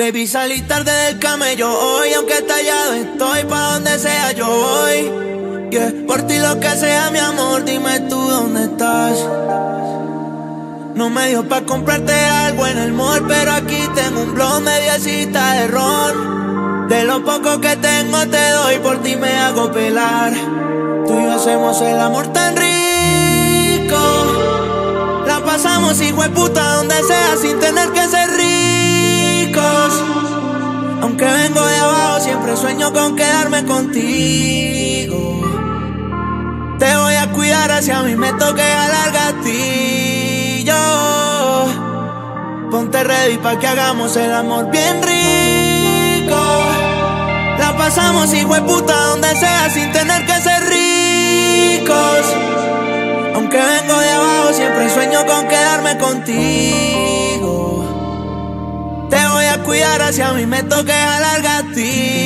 Baby, salí tarde del camello hoy, aunque tallado estoy, pa' donde sea yo voy. Yeah. Por ti lo que sea, mi amor, dime tú dónde estás. No me dio pa' comprarte algo en el mall, pero aquí tengo un blog, mediecita de ron. De lo poco que tengo te doy, por ti me hago pelar. Tú y yo hacemos el amor tan rico. La pasamos hijo de puta donde sea sin tener que ser ricos. Aunque vengo de abajo, siempre sueño con quedarme contigo. Te voy a cuidar hacia mí me toque alar gatillo. Ponte ready pa' que hagamos el amor bien rico. Pasamos hijo de puta donde sea sin tener que ser ricos. Aunque vengo de abajo, siempre sueño con quedarme contigo. Te voy a cuidar hacia mí me toque alar gatillo.